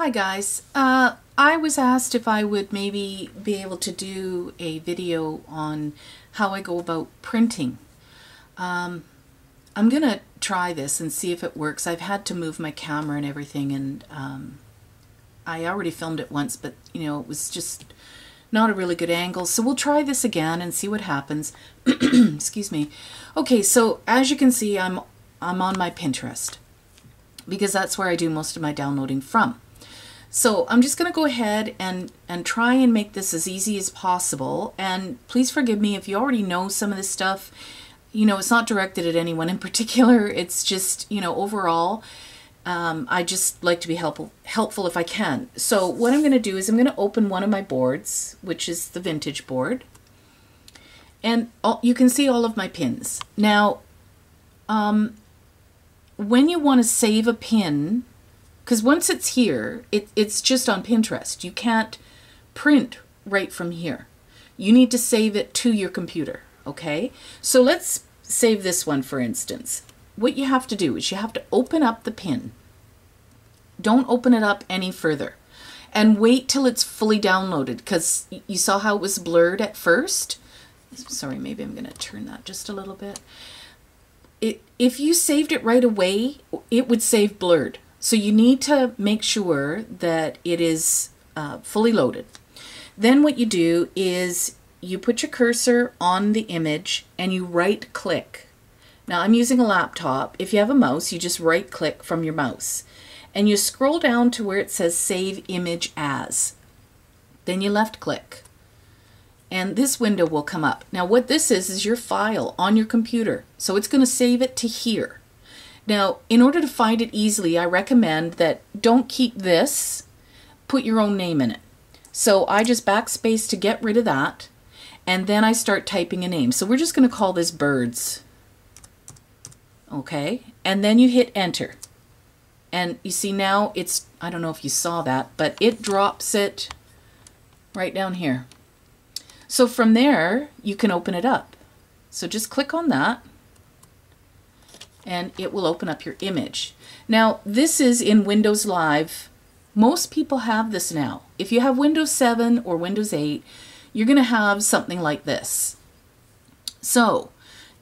Hi guys. Uh, I was asked if I would maybe be able to do a video on how I go about printing. Um, I'm going to try this and see if it works. I've had to move my camera and everything and um, I already filmed it once but you know it was just not a really good angle. So we'll try this again and see what happens. Excuse me. Okay, so as you can see I'm I'm on my Pinterest because that's where I do most of my downloading from. So I'm just going to go ahead and, and try and make this as easy as possible. And please forgive me if you already know some of this stuff. You know, it's not directed at anyone in particular. It's just, you know, overall, um, I just like to be helpful, helpful if I can. So what I'm going to do is I'm going to open one of my boards, which is the vintage board. And all, you can see all of my pins. Now, um, when you want to save a pin, because once it's here, it, it's just on Pinterest. You can't print right from here. You need to save it to your computer, okay? So let's save this one, for instance. What you have to do is you have to open up the pin. Don't open it up any further. And wait till it's fully downloaded, because you saw how it was blurred at first? Sorry, maybe I'm going to turn that just a little bit. It, if you saved it right away, it would save blurred. So you need to make sure that it is uh, fully loaded. Then what you do is you put your cursor on the image and you right click. Now I'm using a laptop. If you have a mouse, you just right click from your mouse. And you scroll down to where it says Save Image As. Then you left click. And this window will come up. Now what this is, is your file on your computer. So it's going to save it to here. Now, in order to find it easily, I recommend that don't keep this, put your own name in it. So I just backspace to get rid of that, and then I start typing a name. So we're just going to call this birds. Okay, and then you hit enter. And you see now it's, I don't know if you saw that, but it drops it right down here. So from there, you can open it up. So just click on that and it will open up your image. Now, this is in Windows Live. Most people have this now. If you have Windows 7 or Windows 8, you're going to have something like this. So,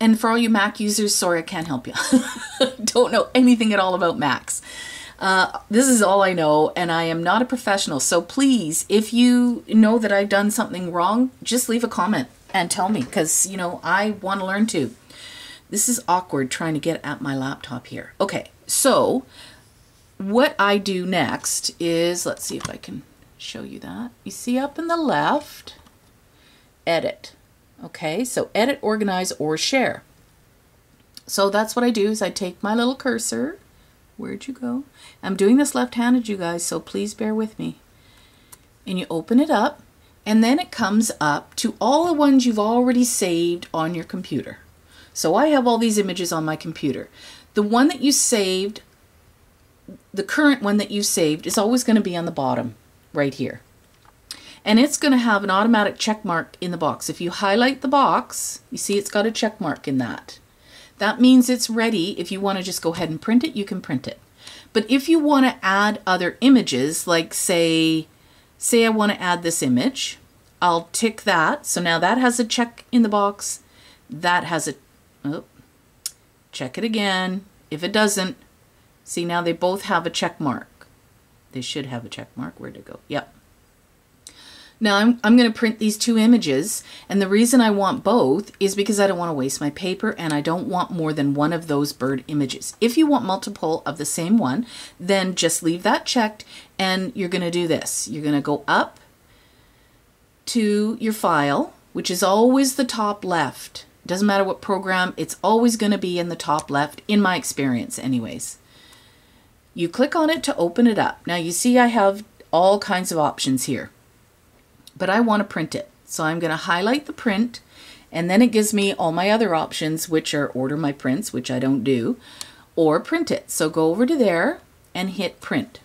and for all you Mac users, sorry, I can't help you. Don't know anything at all about Macs. Uh, this is all I know, and I am not a professional. So please, if you know that I've done something wrong, just leave a comment and tell me because, you know, I want to learn too. This is awkward trying to get at my laptop here. Okay, so what I do next is, let's see if I can show you that. You see up in the left, edit. Okay, so edit, organize, or share. So that's what I do is I take my little cursor. Where'd you go? I'm doing this left-handed, you guys, so please bear with me. And you open it up, and then it comes up to all the ones you've already saved on your computer. So I have all these images on my computer. The one that you saved, the current one that you saved is always going to be on the bottom right here. And it's going to have an automatic check mark in the box. If you highlight the box, you see it's got a check mark in that. That means it's ready. If you want to just go ahead and print it, you can print it. But if you want to add other images, like say, say I want to add this image, I'll tick that. So now that has a check in the box. That has a Oh, check it again. If it doesn't, see now they both have a check mark. They should have a check mark. Where'd it go? Yep. Now I'm, I'm going to print these two images and the reason I want both is because I don't want to waste my paper and I don't want more than one of those bird images. If you want multiple of the same one then just leave that checked and you're going to do this. You're going to go up to your file which is always the top left doesn't matter what program, it's always going to be in the top left, in my experience anyways. You click on it to open it up. Now you see I have all kinds of options here, but I want to print it. So I'm going to highlight the print, and then it gives me all my other options, which are order my prints, which I don't do, or print it. So go over to there and hit print.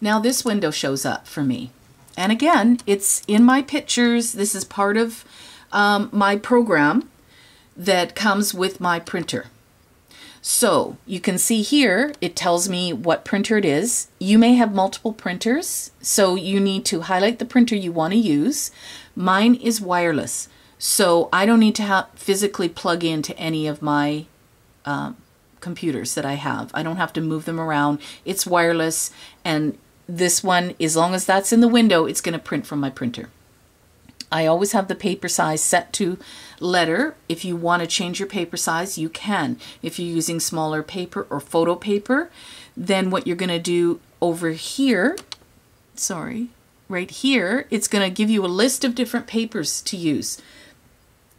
Now this window shows up for me. And again, it's in my pictures. This is part of um, my program that comes with my printer. So you can see here, it tells me what printer it is. You may have multiple printers, so you need to highlight the printer you want to use. Mine is wireless, so I don't need to physically plug into any of my um, computers that I have. I don't have to move them around. It's wireless, and this one, as long as that's in the window, it's going to print from my printer. I always have the paper size set to letter. If you want to change your paper size, you can. If you're using smaller paper or photo paper, then what you're going to do over here, sorry, right here, it's going to give you a list of different papers to use.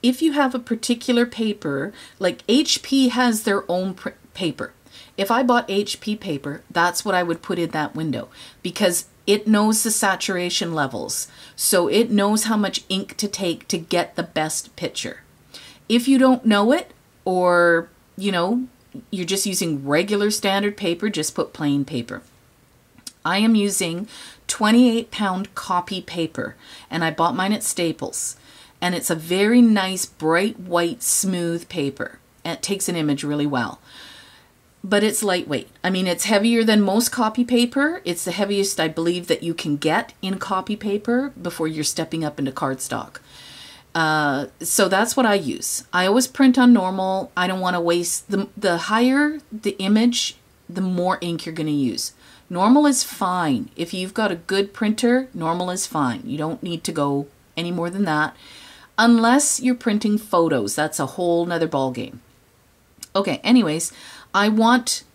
If you have a particular paper, like HP has their own paper. If I bought HP paper, that's what I would put in that window because it knows the saturation levels. So it knows how much ink to take to get the best picture. If you don't know it, or, you know, you're just using regular standard paper, just put plain paper. I am using 28 pound copy paper and I bought mine at Staples. And it's a very nice, bright white, smooth paper. And it takes an image really well but it's lightweight. I mean, it's heavier than most copy paper. It's the heaviest I believe that you can get in copy paper before you're stepping up into cardstock. Uh, so that's what I use. I always print on normal. I don't want to waste the the higher the image, the more ink you're going to use. Normal is fine. If you've got a good printer, normal is fine. You don't need to go any more than that. Unless you're printing photos. That's a whole nother ballgame. Okay, anyways, I want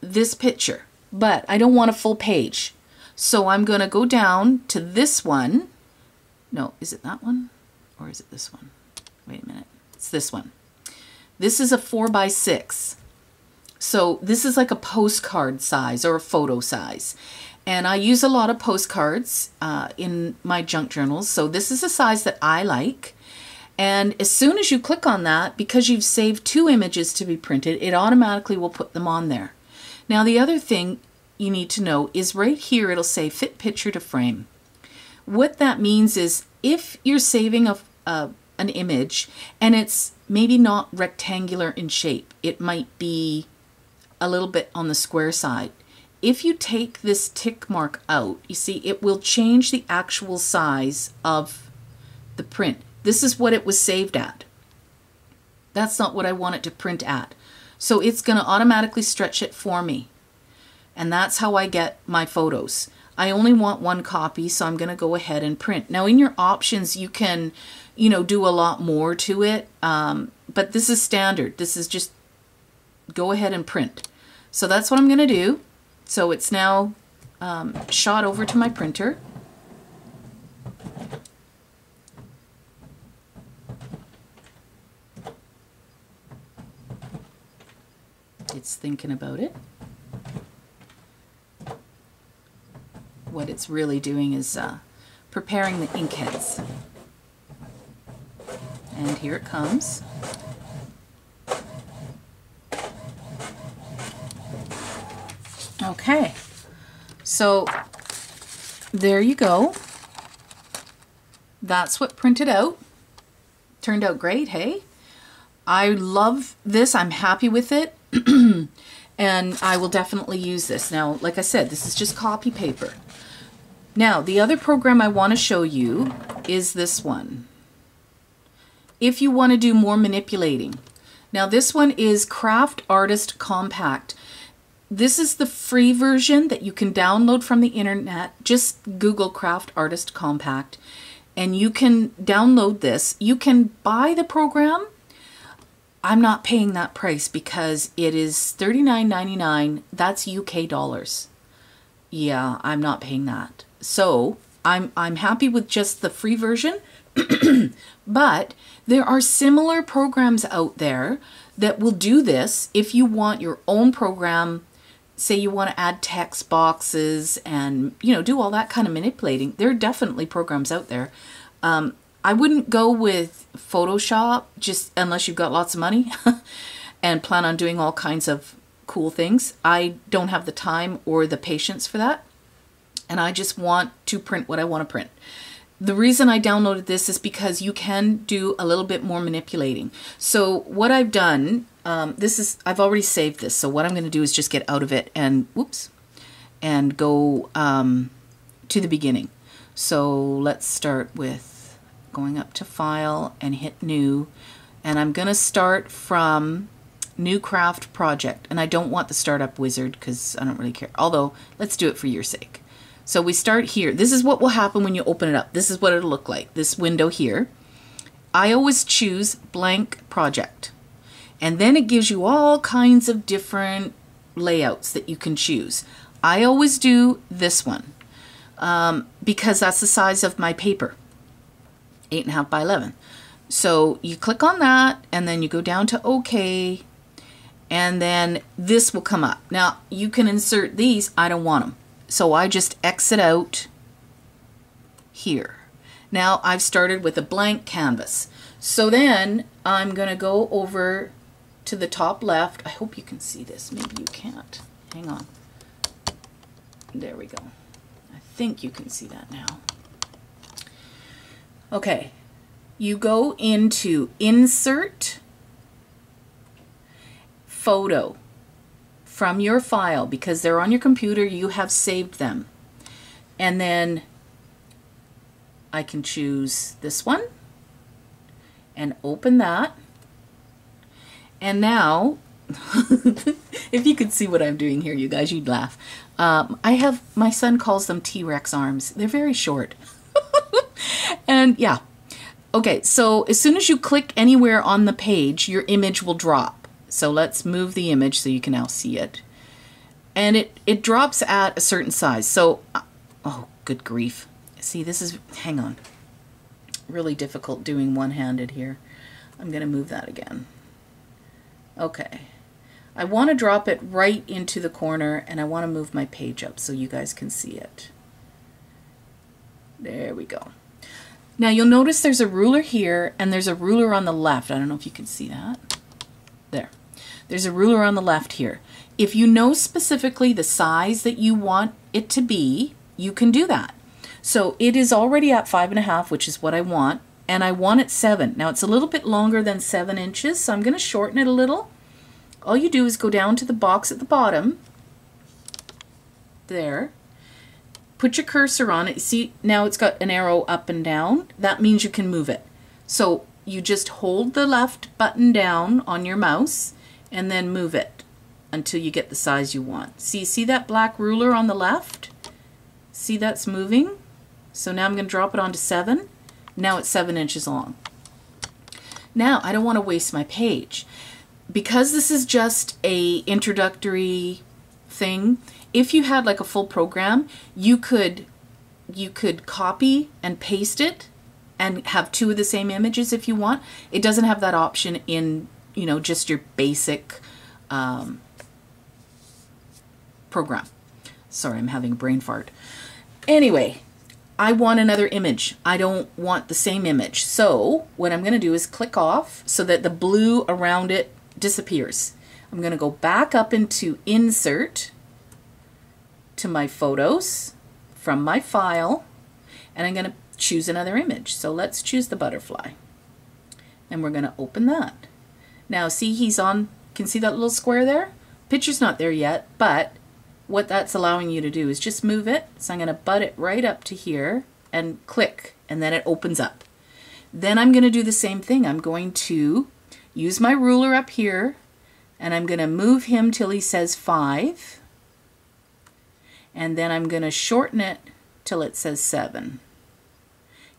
this picture, but I don't want a full page. So I'm going to go down to this one. No, is it that one? Or is it this one? Wait a minute. It's this one. This is a 4 by 6 So this is like a postcard size or a photo size. And I use a lot of postcards uh, in my junk journals. So this is a size that I like. And as soon as you click on that, because you've saved two images to be printed, it automatically will put them on there. Now the other thing you need to know is right here it'll say fit picture to frame. What that means is if you're saving a, a an image and it's maybe not rectangular in shape, it might be a little bit on the square side. If you take this tick mark out, you see it will change the actual size of the print. This is what it was saved at. That's not what I want it to print at. So it's going to automatically stretch it for me. And that's how I get my photos. I only want one copy, so I'm going to go ahead and print. Now, in your options, you can, you know, do a lot more to it. Um, but this is standard. This is just go ahead and print. So that's what I'm going to do. So it's now um, shot over to my printer. it's thinking about it. What it's really doing is uh, preparing the ink heads. And here it comes. Okay, so there you go. That's what printed out. Turned out great, hey? I love this. I'm happy with it. and I will definitely use this. Now, like I said, this is just copy paper. Now, the other program I want to show you is this one. If you want to do more manipulating. Now, this one is Craft Artist Compact. This is the free version that you can download from the internet. Just Google Craft Artist Compact and you can download this. You can buy the program I'm not paying that price because it is $39.99. That's UK dollars. Yeah, I'm not paying that. So I'm I'm happy with just the free version. but there are similar programs out there that will do this if you want your own program say you want to add text boxes and you know do all that kind of manipulating there are definitely programs out there um, I wouldn't go with Photoshop just unless you've got lots of money and plan on doing all kinds of cool things. I don't have the time or the patience for that. And I just want to print what I want to print. The reason I downloaded this is because you can do a little bit more manipulating. So what I've done um, this is, I've already saved this. So what I'm going to do is just get out of it and, whoops, and go um, to the beginning. So let's start with going up to File and hit New. And I'm going to start from New Craft Project. And I don't want the Startup Wizard because I don't really care. Although, let's do it for your sake. So we start here. This is what will happen when you open it up. This is what it'll look like, this window here. I always choose blank project. And then it gives you all kinds of different layouts that you can choose. I always do this one um, because that's the size of my paper, eight and a half by 11. So you click on that and then you go down to OK and then this will come up. Now you can insert these. I don't want them. So I just exit out here. Now I've started with a blank canvas. So then I'm going to go over to the top left. I hope you can see this. Maybe you can't. Hang on. There we go. I think you can see that now. Okay. You go into Insert Photo from your file because they're on your computer, you have saved them. And then I can choose this one and open that. And now, if you could see what I'm doing here, you guys, you'd laugh. Um, I have, my son calls them T-Rex arms. They're very short. And yeah. Okay, so as soon as you click anywhere on the page, your image will drop. So let's move the image so you can now see it. And it, it drops at a certain size. So, uh, oh, good grief. See, this is, hang on. Really difficult doing one-handed here. I'm going to move that again. Okay. I want to drop it right into the corner and I want to move my page up so you guys can see it. There we go. Now you'll notice there's a ruler here and there's a ruler on the left. I don't know if you can see that. There. There's a ruler on the left here. If you know specifically the size that you want it to be, you can do that. So it is already at five and a half, which is what I want, and I want it seven. Now it's a little bit longer than seven inches, so I'm going to shorten it a little. All you do is go down to the box at the bottom, there, put your cursor on it. See, now it's got an arrow up and down. That means you can move it. So you just hold the left button down on your mouse and then move it until you get the size you want. See, see that black ruler on the left? See that's moving? So now I'm going to drop it onto 7. Now it's 7 inches long. Now I don't want to waste my page. Because this is just a introductory thing, if you had like a full program, you could you could copy and paste it and have two of the same images if you want. It doesn't have that option in you know, just your basic um, program. Sorry, I'm having a brain fart. Anyway, I want another image. I don't want the same image. So what I'm going to do is click off so that the blue around it disappears. I'm going to go back up into Insert to my photos from my file and I'm going to choose another image. So let's choose the butterfly and we're going to open that. Now see he's on, can see that little square there? Picture's not there yet, but what that's allowing you to do is just move it. So I'm going to butt it right up to here and click, and then it opens up. Then I'm going to do the same thing. I'm going to use my ruler up here, and I'm going to move him till he says 5. And then I'm going to shorten it till it says 7.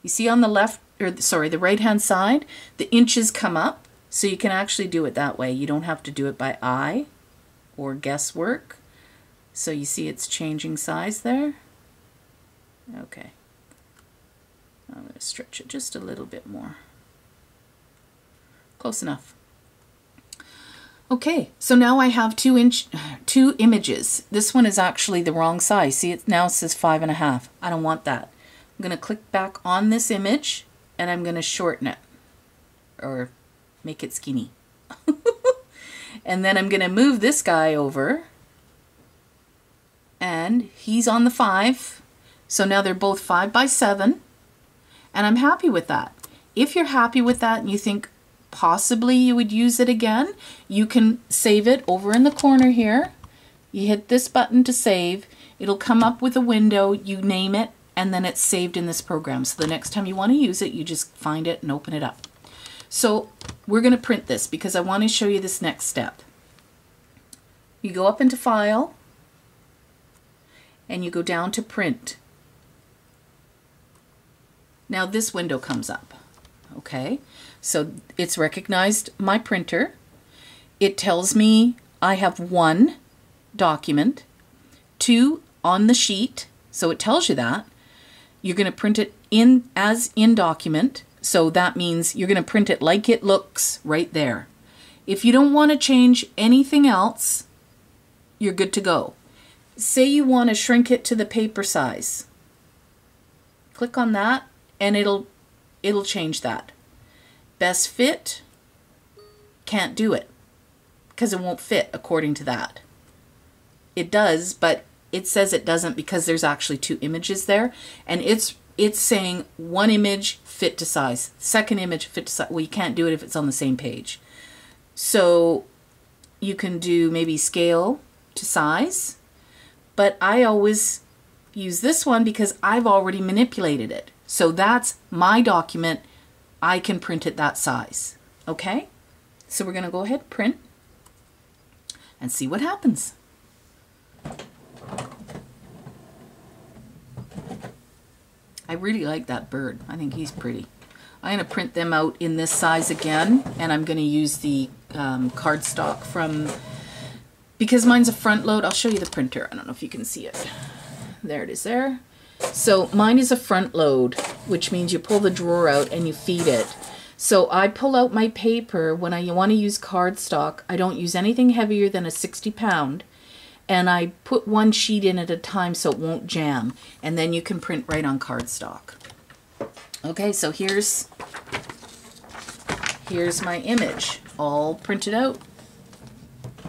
You see on the left, or sorry, the right-hand side, the inches come up. So you can actually do it that way. You don't have to do it by eye or guesswork. So you see it's changing size there. Okay. I'm going to stretch it just a little bit more. Close enough. Okay, so now I have two inch, two images. This one is actually the wrong size. See, it now says five and a half. I don't want that. I'm going to click back on this image and I'm going to shorten it or make it skinny. and then I'm going to move this guy over and he's on the 5. So now they're both 5 by 7 and I'm happy with that. If you're happy with that and you think possibly you would use it again, you can save it over in the corner here. You hit this button to save. It'll come up with a window, you name it, and then it's saved in this program. So the next time you want to use it, you just find it and open it up. So we're going to print this because I want to show you this next step. You go up into File, and you go down to Print. Now this window comes up. Okay, so it's recognized my printer. It tells me I have one document, two on the sheet, so it tells you that. You're going to print it in as in document, so that means you're going to print it like it looks right there. If you don't want to change anything else, you're good to go. Say you want to shrink it to the paper size. Click on that and it'll it'll change that. Best fit can't do it because it won't fit according to that. It does, but it says it doesn't because there's actually two images there and it's it's saying one image fit to size, second image fit to size. Well, you can't do it if it's on the same page. So you can do maybe scale to size, but I always use this one because I've already manipulated it. So that's my document. I can print it that size. Okay? So we're going to go ahead print and see what happens. I really like that bird. I think he's pretty. I'm going to print them out in this size again, and I'm going to use the um, cardstock from, because mine's a front load, I'll show you the printer. I don't know if you can see it. There it is there. So mine is a front load, which means you pull the drawer out and you feed it. So I pull out my paper when I want to use cardstock. I don't use anything heavier than a 60 pound. And I put one sheet in at a time so it won't jam. And then you can print right on cardstock. Okay, so here's, here's my image all printed out.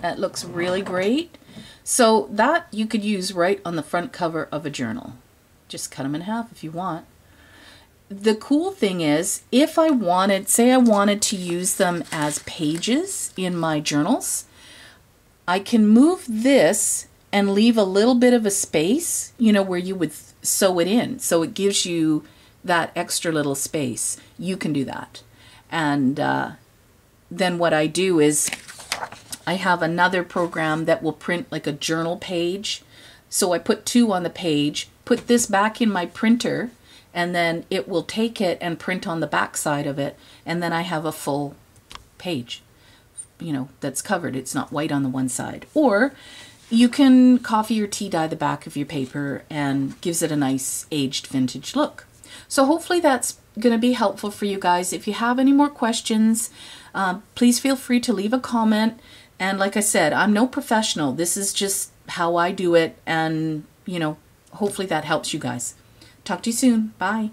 That looks really great. So that you could use right on the front cover of a journal. Just cut them in half if you want. The cool thing is, if I wanted, say I wanted to use them as pages in my journals, I can move this and leave a little bit of a space, you know, where you would sew it in. So it gives you that extra little space. You can do that. And uh, then what I do is I have another program that will print like a journal page. So I put two on the page, put this back in my printer, and then it will take it and print on the back side of it. And then I have a full page, you know, that's covered. It's not white on the one side. Or you can coffee or tea dye the back of your paper and gives it a nice aged vintage look. So hopefully that's going to be helpful for you guys. If you have any more questions, uh, please feel free to leave a comment. And like I said, I'm no professional. This is just how I do it. And, you know, hopefully that helps you guys. Talk to you soon. Bye.